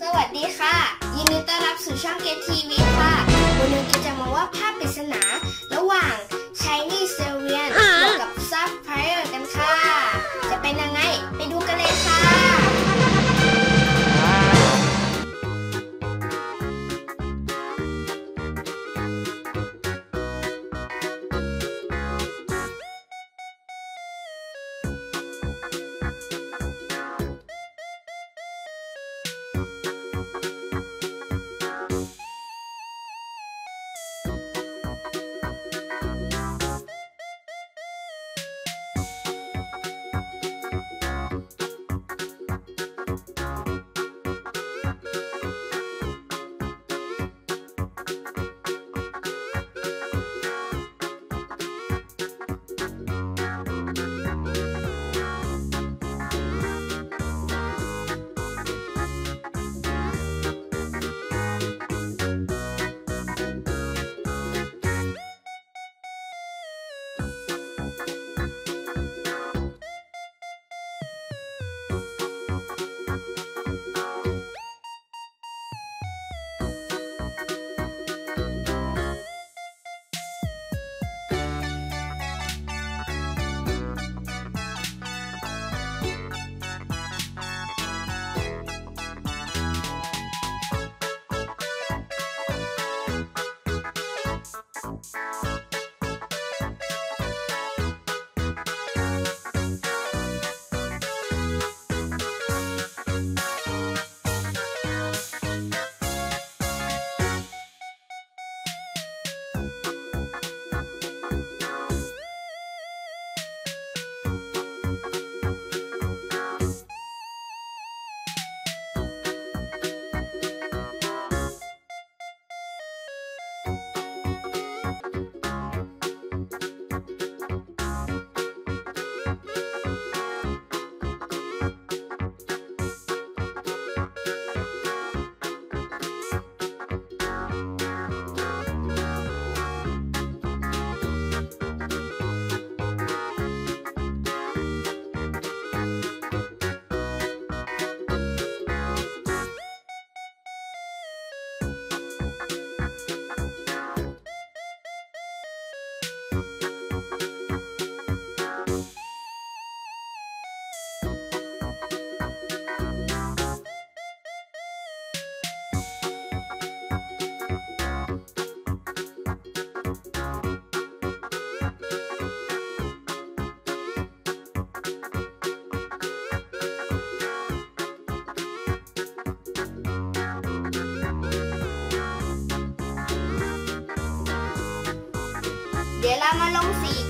สวัสดีค่ะ ยินดีต้อนรับสู่ช่องเกตทีวีค่ะ วันนี้ก็จะมาว่าภาพปริศนา ระหว่างชายนี่ มาลงสี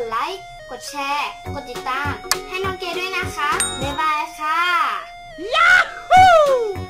ดไลค์ กดแชร์ กดติดตาม ให้น้องเกด้วยนะคะ บ๊ายบายค่ะ Yahoo!